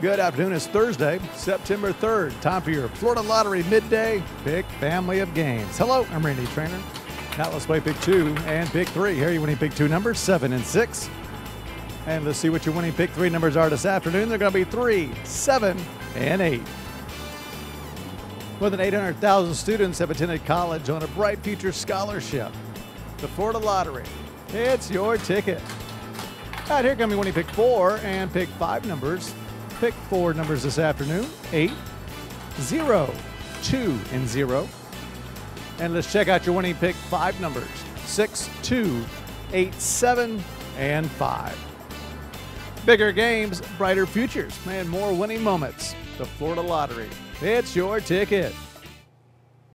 Good afternoon. It's Thursday, September 3rd. Time for your Florida Lottery midday pick family of games. Hello, I'm Randy Trainer. Now let's play pick two and pick three. Here are winning pick two numbers, seven and six. And let's see what your winning pick three numbers are this afternoon. They're going to be three, seven, and eight. More than 800,000 students have attended college on a Bright Future Scholarship. The Florida Lottery. It's your ticket. All right, here come your winning pick four and pick five numbers. Pick four numbers this afternoon eight, zero, two, and zero. And let's check out your winning pick five numbers six, two, eight, seven, and five. Bigger games, brighter futures, and more winning moments. The Florida Lottery. It's your ticket.